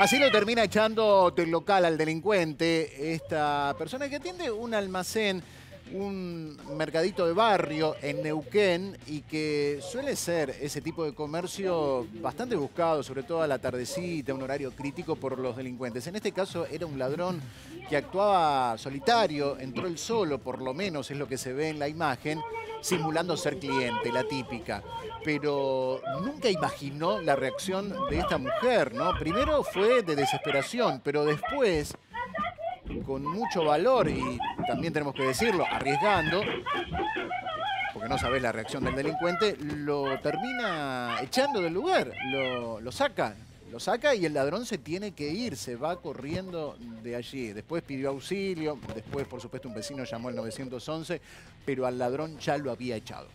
Así lo termina echando del local al delincuente esta persona que atiende un almacén, un mercadito de barrio en Neuquén y que suele ser ese tipo de comercio bastante buscado, sobre todo a la tardecita, un horario crítico por los delincuentes. En este caso era un ladrón que actuaba solitario, entró él solo, por lo menos es lo que se ve en la imagen, simulando ser cliente, la típica. Pero nunca imaginó la reacción de esta mujer, ¿no? Primero fue de desesperación, pero después, con mucho valor y también tenemos que decirlo, arriesgando, porque no sabés la reacción del delincuente, lo termina echando del lugar, lo, lo saca. Lo saca y el ladrón se tiene que ir, se va corriendo de allí. Después pidió auxilio, después por supuesto un vecino llamó al 911, pero al ladrón ya lo había echado.